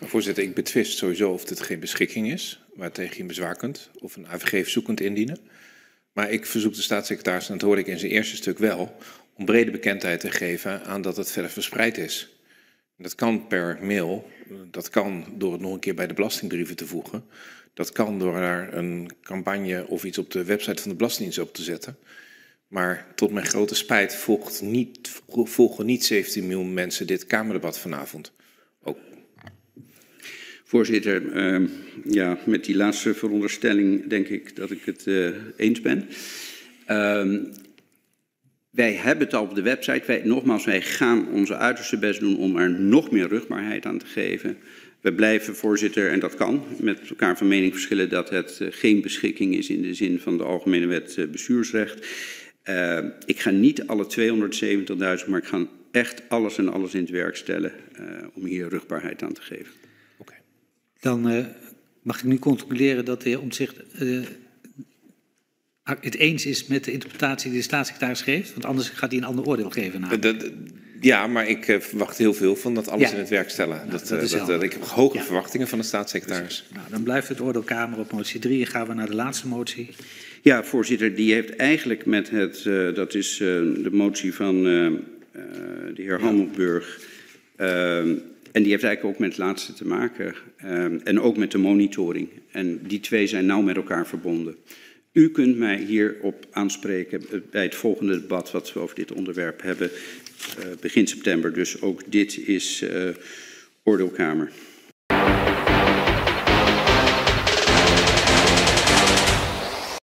Voorzitter, ik betwist sowieso of dit geen beschikking is, waartegen je bezwaar kunt, of een AVG-verzoek kunt indienen. Maar ik verzoek de staatssecretaris, en dat hoorde ik in zijn eerste stuk wel, om brede bekendheid te geven aan dat het verder verspreid is. Dat kan per mail, dat kan door het nog een keer bij de belastingbrieven te voegen. Dat kan door daar een campagne of iets op de website van de Belastingdienst op te zetten. Maar tot mijn grote spijt volgt niet, volgen niet 17 miljoen mensen dit Kamerdebat vanavond. Ook. Voorzitter, uh, ja, met die laatste veronderstelling denk ik dat ik het uh, eens ben. Uh, wij hebben het al op de website. Wij, nogmaals, wij gaan onze uiterste best doen om er nog meer rugbaarheid aan te geven. We blijven, voorzitter, en dat kan, met elkaar van mening verschillen dat het uh, geen beschikking is in de zin van de Algemene Wet uh, Bestuursrecht. Uh, ik ga niet alle 270.000, maar ik ga echt alles en alles in het werk stellen om hier rugbaarheid aan te geven. Dan mag ik nu controleren dat de heer Omtzigt het eens is met de interpretatie die de staatssecretaris geeft? Want anders gaat hij een ander oordeel geven. Ja, maar ik uh, verwacht heel veel van dat alles ja. in het werk stellen. Nou, dat, dat, uh, dat, ik heb hoge ja. verwachtingen van de staatssecretaris. Dus, nou, dan blijft het oordeelkamer op motie 3 en gaan we naar de laatste motie. Ja, voorzitter, die heeft eigenlijk met het, uh, dat is de motie van de heer Hammelburg. En die heeft eigenlijk ook met het laatste te maken. en ook met de monitoring. En die twee zijn nauw met elkaar verbonden. U kunt mij hierop aanspreken bij het volgende debat wat we over dit onderwerp hebben, uh, begin september. Dus ook dit is uh, oordeelkamer.